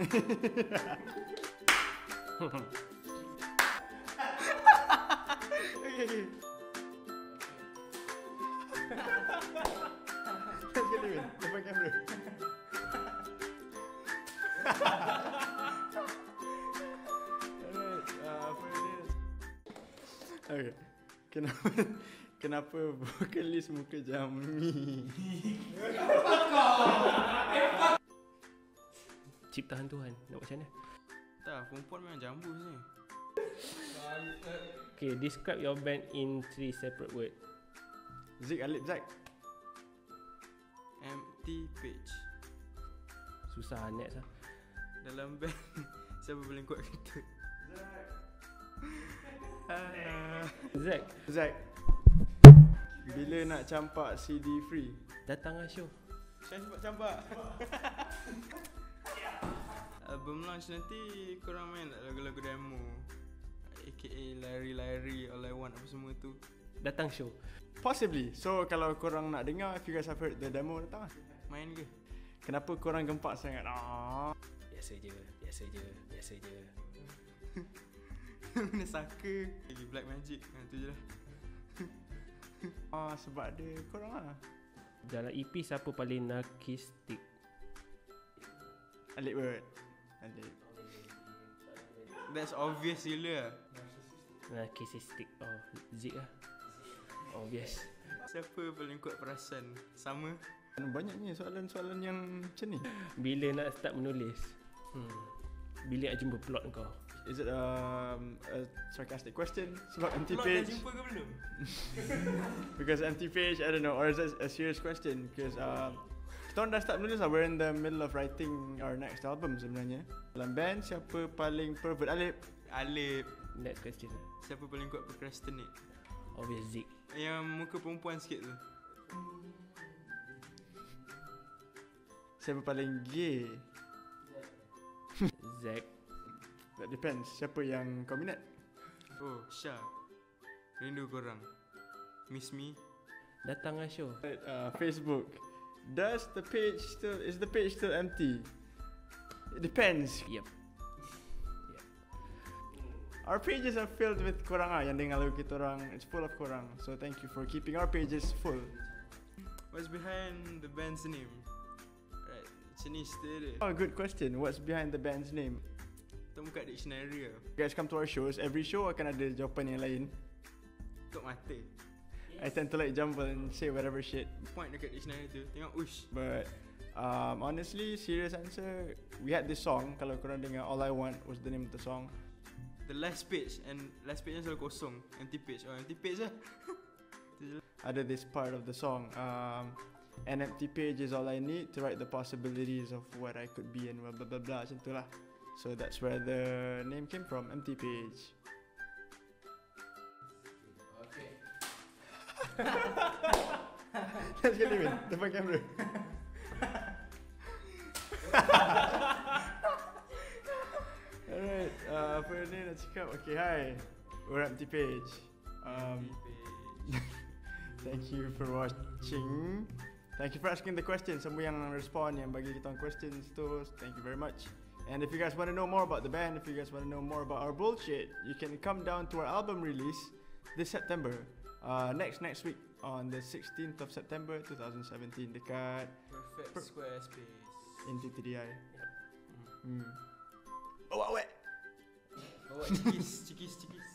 okay, okay. Depan kamera. Okay. Kenapa kenapa vokalis muka Jami? Ciptaan Tuhan. Nak buat macam mana? Tak, perempuan memang jambu sini. Okay, describe your band in three separate words. Zik Alip Zak. Empty page. Susah next lah. Dalam band, siapa paling kuat kita? Ah, Zack, Zak. Bila nak campak CD free? datang lah show. Saya sebab campak. Album launch nanti korang main tak lagu-lagu demo AKA lari-lari all I want apa semua tu Datang show. Possibly. So kalau korang nak dengar, if you guys have heard the demo, datang lah. Main ke? Kenapa korang gempak sangat? Ah. Biasa je, biasa je, biasa je. Mana saka Lagi black magic ha, tu je lah Ah, sebab ada korang lah. Dalam EP siapa paling narcissistic? Alip word. Alip. That's obvious gila lah Narcissistic. Oh, Zik lah. Obvious. Siapa paling kuat perasan? Sama? Banyaknya soalan-soalan yang macam ni. Bila nak start menulis? Hmm. Bila nak jumpa plot kau? Is it um, a sarcastic question? Sebab empty Plot dah page? jumpa ke belum? Because empty page, I don't know. Or is it a serious question? Because um, kita orang dah start menulis lah. We're in the middle of writing our next album sebenarnya. Dalam band, siapa paling pervert? Alip. Alip Next question. Siapa paling kuat procrastinate? Obvious Zik. Yang muka perempuan sikit tu Siapa paling gay? Zack. That depends. Siapa yang kau minat? Oh, Syah Rindu korang Miss me? Datang lah show. Uh, Facebook. Does the page still is the page still empty? It depends. Yep. Our pages are filled with korang ah yang dengar lagu kita orang. It's full of korang. So thank you for keeping our pages full. What's behind the band's name? Right, macam ni Oh, good question. What's behind the band's name? Tak buka dictionary lah You guys come to our shows. Every show akan ada jawapan yang lain. Tutup mata I tend to like jumble and say whatever shit. Point dekat dictionary tu Tengok ush But um, honestly, serious answer, we had this song. Kalau korang dengar, All I Want was the name of the song. The last page And last page nya selalu kosong Empty page Oh empty page lah Ada this part of the song. Um, an empty page is all I need to write the possibilities of what I could be and blah blah blah blah macam tu lah. So that's where the name came from, empty page. Last sekali Min, depan kamera. Alright, uh, apa ni nak cakap? Okay, hi. We're empty page. Um, Thank you for watching. Thank you for asking the questions. Semua yang respond yang bagi kita questions tu, thank you very much. And if you guys want to know more about the band, if you guys want to know more about our bullshit, you can come down to our album release this September. Uh, next next week on the 16th of September 2017 dekat Perfect Per- square space NTTDI. Yep. Hmm. Oh, wet. Bawa cikis Cikis cikis